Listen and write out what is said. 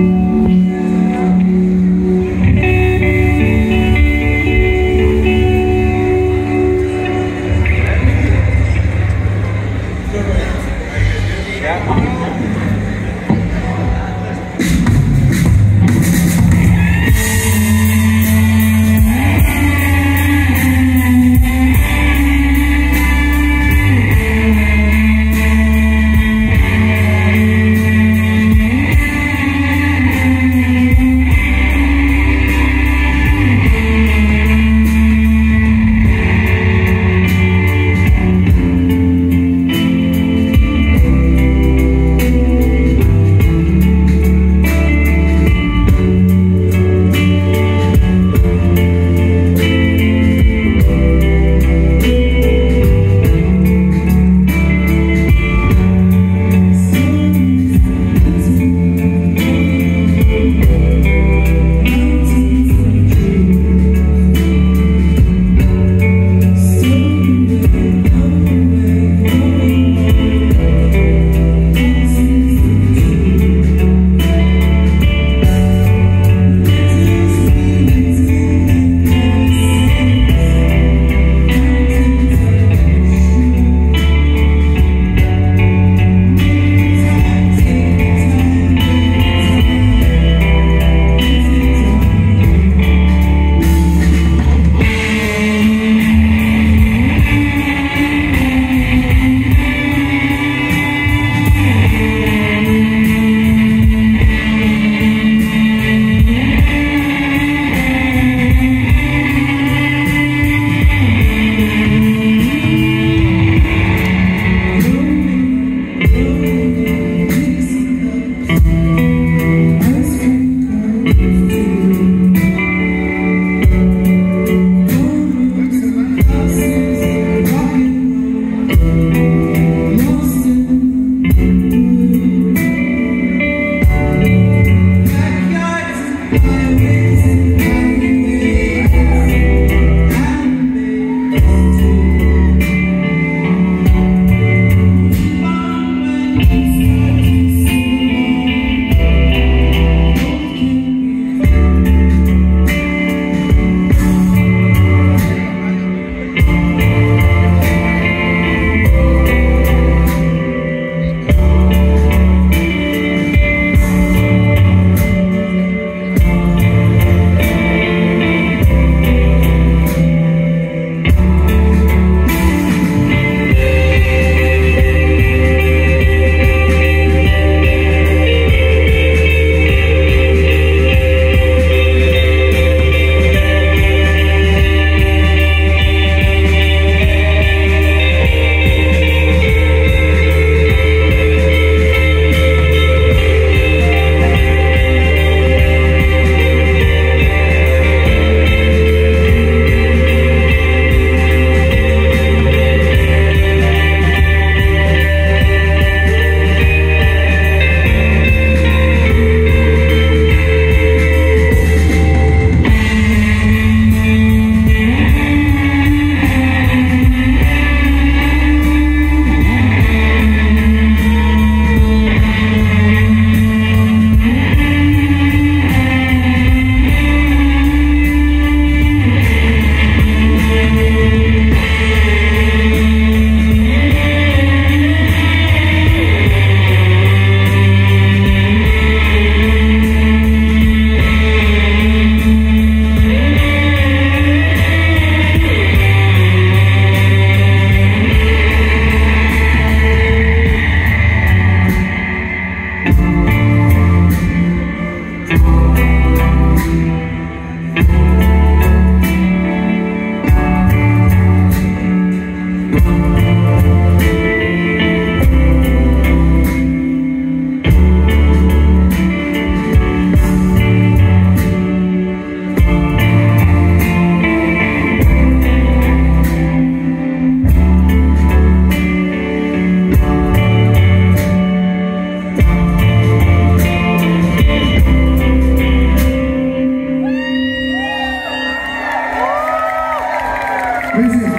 you Crazy.